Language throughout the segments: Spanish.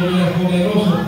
poderoso.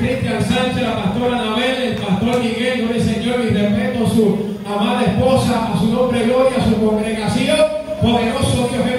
Este Cristian Sánchez, la pastora Anabel, el pastor Miguel, yo le señor, mi respeto a su amada esposa, a su nombre gloria, a su congregación, poderoso Dios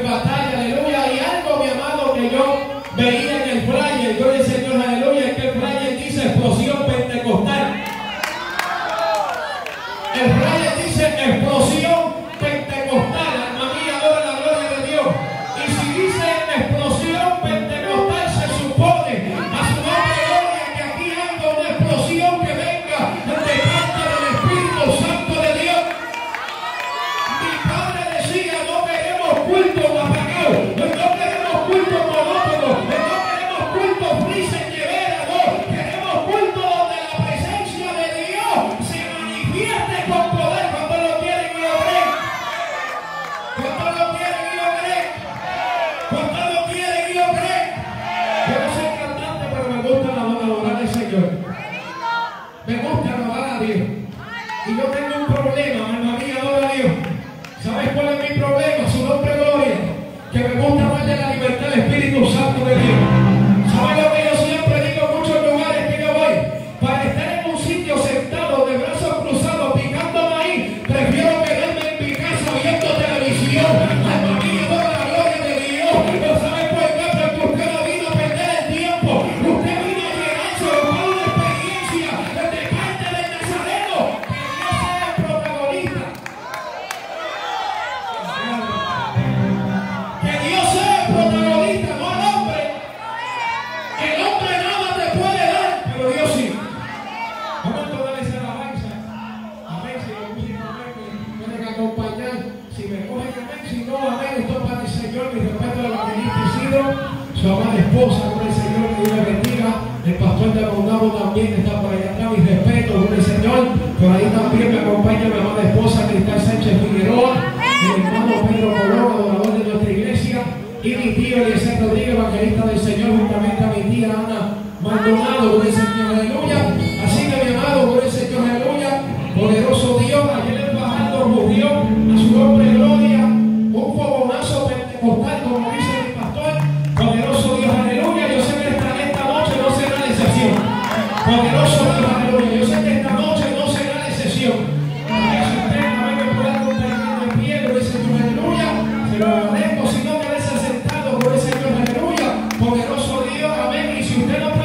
esposa, con el Señor que Dios bendiga. El pastor de Mondavo también está por allá atrás. Mi respeto, con el Señor. Por ahí también me acompaña mi amada esposa, Cristal Sánchez Figueroa, mi hermano Pedro Colón, adorador de nuestra iglesia, y mi tío Eliezer Rodríguez, evangelista del Señor, juntamente a mi tía Ana Maldonado, con el Señor, aleluya. Así que mi amado, con el Señor, aleluya. If you. cannot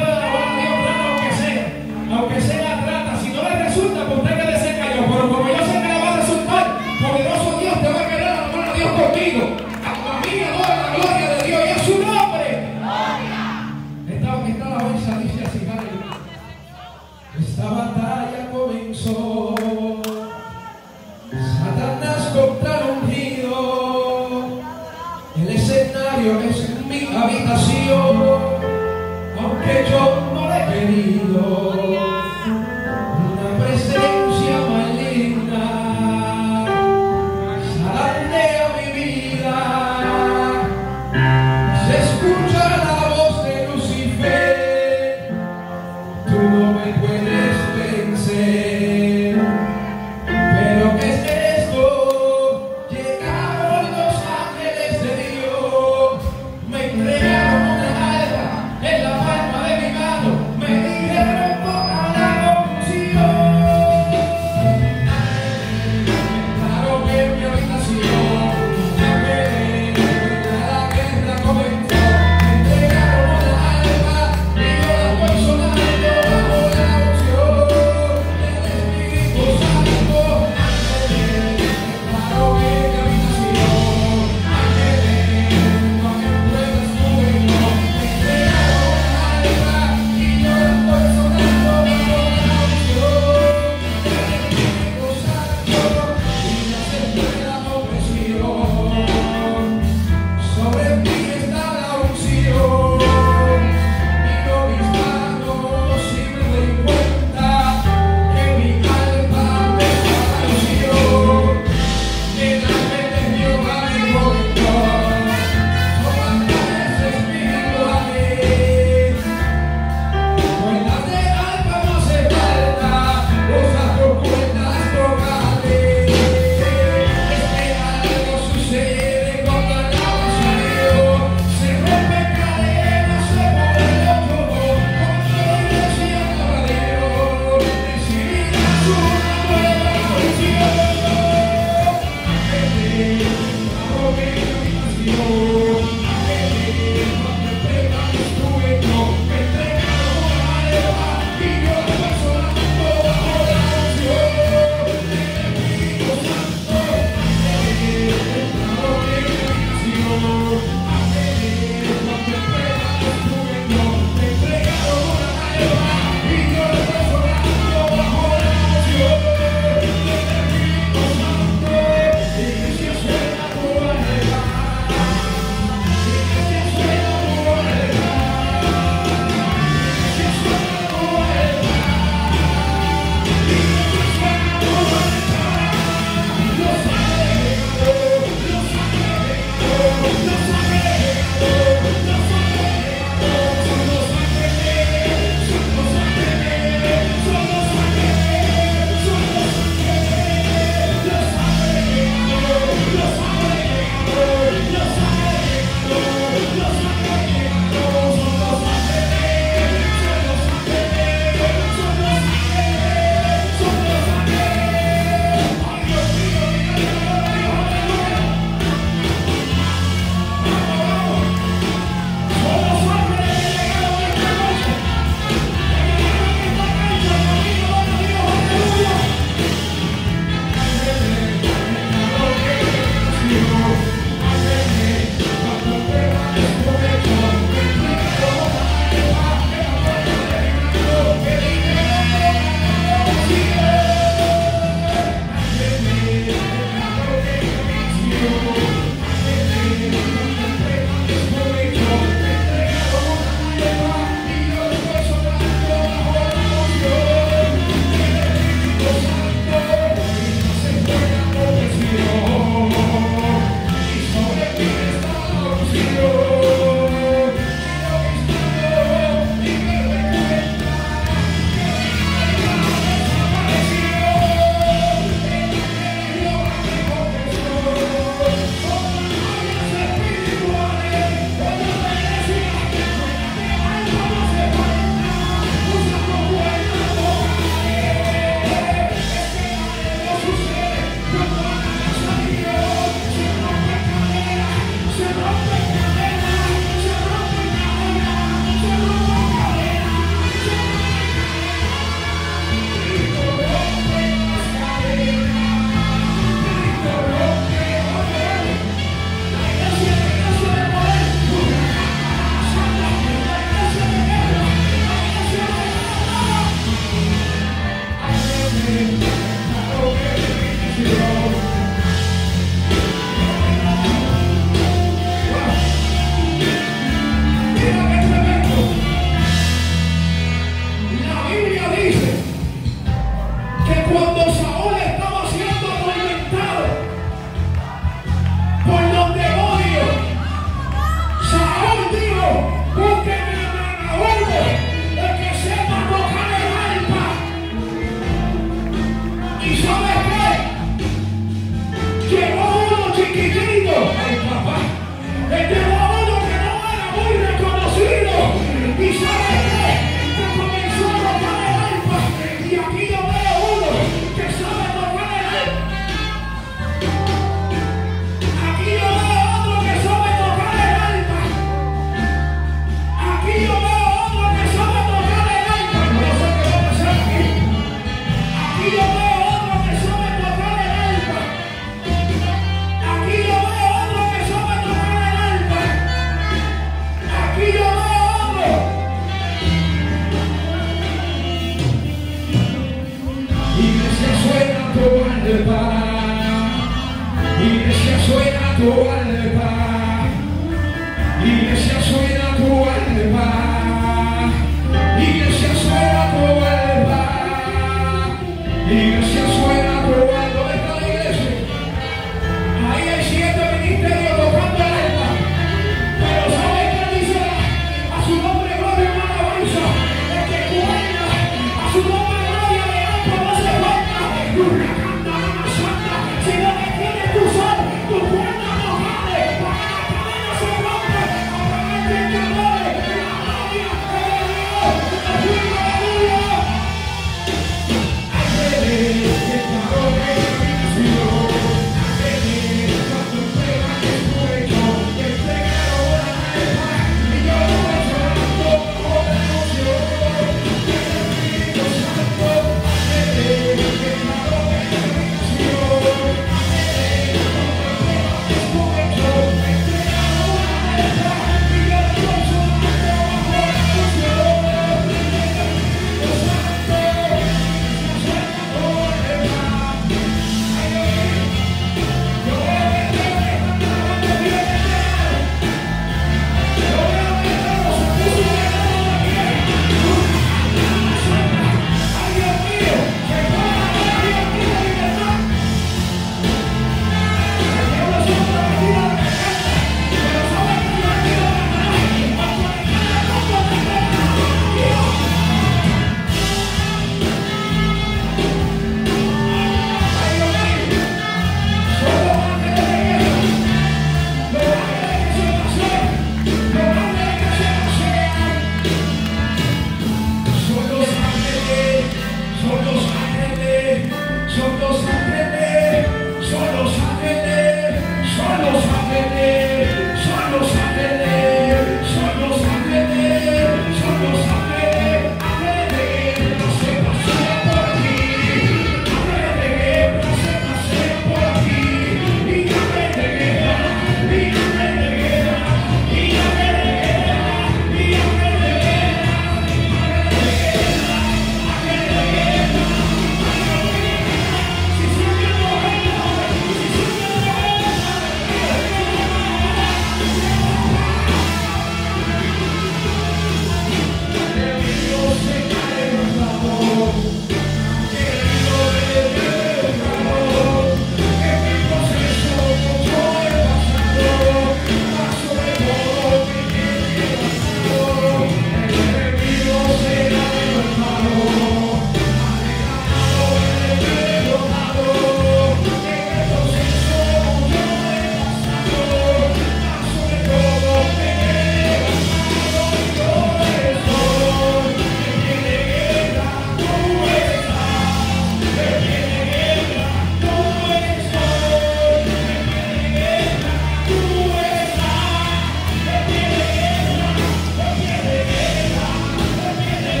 Amen.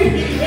free.